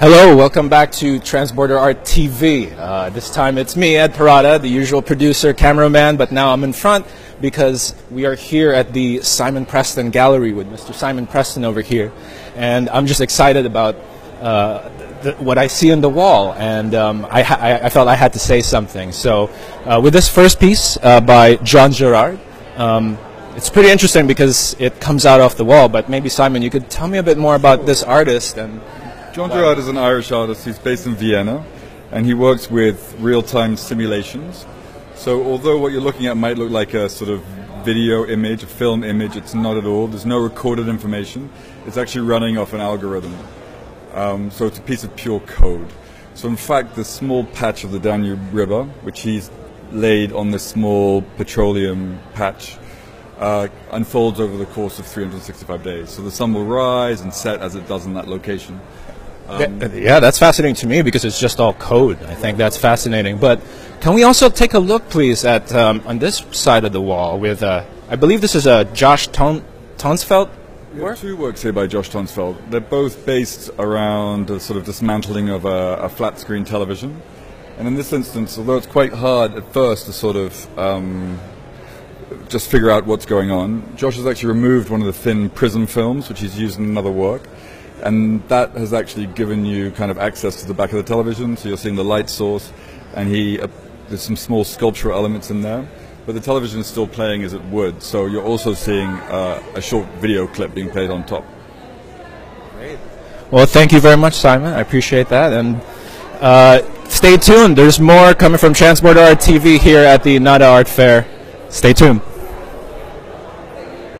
Hello, welcome back to Transborder Art TV. Uh, this time it's me, Ed Parada, the usual producer, cameraman, but now I'm in front because we are here at the Simon Preston Gallery with Mr. Simon Preston over here. And I'm just excited about uh, what I see on the wall, and um, I, I, I, felt I had to say something. So, uh, with this first piece uh, by John Gerrard, um, it's pretty interesting because it comes out off the wall. But maybe Simon, you could tell me a bit more about this artist and John Gerrard is an Irish artist. He's based in Vienna, and he works with real-time simulations. So although what you're looking at might look like a sort of video image, a film image, it's not at all. There's no recorded information. It's actually running off an algorithm. Um, so it's a piece of pure code. So in fact, the small patch of the Danube River, which he's laid on this small petroleum patch, uh, unfolds over the course of 365 days. So the sun will rise and set as it does in that location. Um, yeah, that's fascinating to me because it's just all code. I think that's fascinating. But can we also take a look, please, at um, on this side of the wall with, uh, I believe this is a Josh Ton- Tonsfeldt work? Two works here by Josh Tonsfeldt. They're both based around the sort of dismantling of a, a, flat screen television. And in this instance, although it's quite hard at first to sort of um, just figure out what's going on, Josh has actually removed one of the thin prism films, which he's used in another work and that has actually given you kind of access to the back of the television. So you're seeing the light source, and he uh, there's some small sculptural elements in there, but the television is still playing as it would. So you're also seeing uh, a short video clip being played on top. Great. Well, thank you very much, Simon. I appreciate that, and uh, stay tuned. There's more coming from Transborder Art TV here at the NADA Art Fair. Stay tuned.